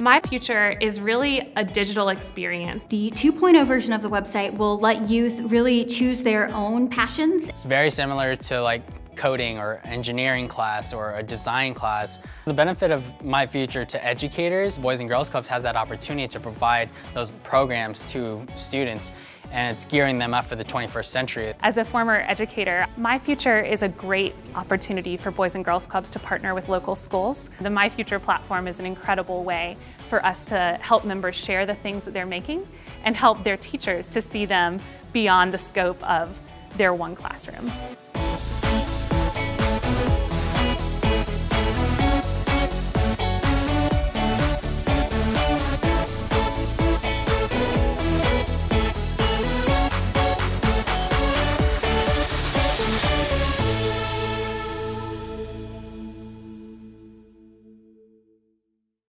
My Future is really a digital experience. The 2.0 version of the website will let youth really choose their own passions. It's very similar to like coding or engineering class or a design class. The benefit of My Future to educators, Boys and Girls Clubs has that opportunity to provide those programs to students and it's gearing them up for the 21st century. As a former educator, My Future is a great opportunity for Boys and Girls Clubs to partner with local schools. The My Future platform is an incredible way for us to help members share the things that they're making and help their teachers to see them beyond the scope of their one classroom.